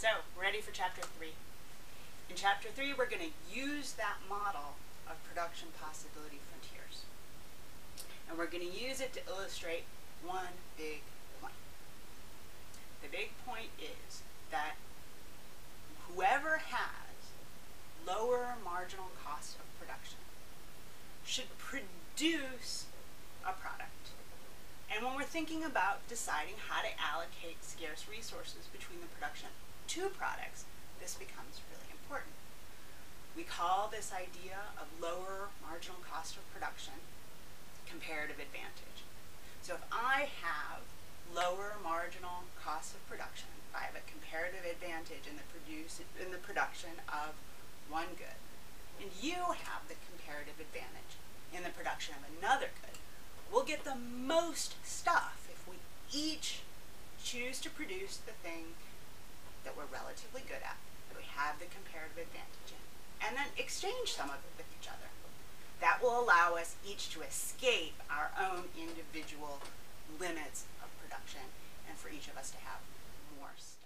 So, ready for chapter three. In chapter three, we're going to use that model of production possibility frontiers. And we're going to use it to illustrate one big point. The big point is that whoever has lower marginal cost of production should produce a product. And when we're thinking about deciding how to allocate scarce resources between the production of two products, this becomes really important. We call this idea of lower marginal cost of production comparative advantage. So if I have lower marginal cost of production, if I have a comparative advantage in the produce in the production of one good, and you have the comparative advantage in the production of another good, get the most stuff if we each choose to produce the thing that we're relatively good at, that we have the comparative advantage in, and then exchange some of it with each other. That will allow us each to escape our own individual limits of production and for each of us to have more stuff.